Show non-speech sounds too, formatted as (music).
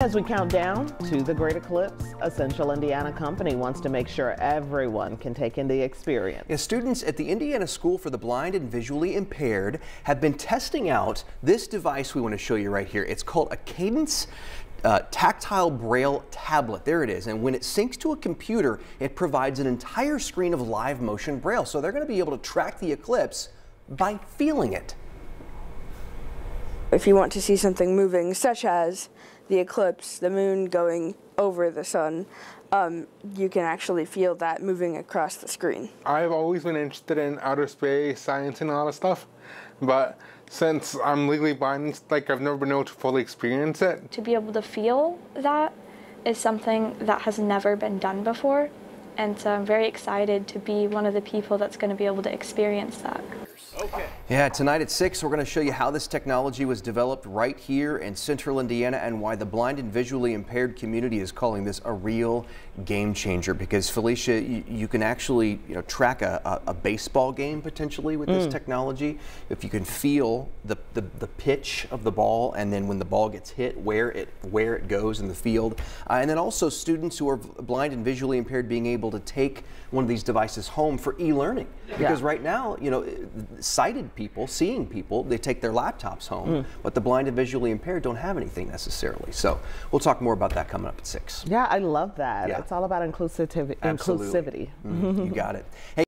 As we count down to the Great Eclipse, a Central Indiana company wants to make sure everyone can take in the experience. Yeah, students at the Indiana School for the Blind and Visually Impaired have been testing out this device we want to show you right here. It's called a Cadence uh, tactile braille tablet. There it is. And when it syncs to a computer, it provides an entire screen of live motion braille. So they're going to be able to track the eclipse by feeling it. If you want to see something moving, such as the eclipse, the moon going over the sun, um, you can actually feel that moving across the screen. I've always been interested in outer space, science, and all that stuff, but since I'm legally blind, like I've never been able to fully experience it. To be able to feel that is something that has never been done before, and so I'm very excited to be one of the people that's going to be able to experience that. Okay. Yeah, tonight at 6, we're going to show you how this technology was developed right here in central Indiana and why the blind and visually impaired community is calling this a real game changer. Because, Felicia, you, you can actually you know, track a, a, a, baseball game potentially with this mm. technology. If you can feel the, the, the, pitch of the ball and then when the ball gets hit, where it, where it goes in the field. Uh, and then also students who are blind and visually impaired being able to take one of these devices home for e-learning. Because yeah. right now, you know, sighted people, seeing people, they take their laptops home, mm. but the blind and visually impaired don't have anything necessarily. So we'll talk more about that coming up at six. Yeah, I love that. Yeah. It's all about inclusivity. Absolutely. inclusivity. Mm, you got it. Hey, (laughs)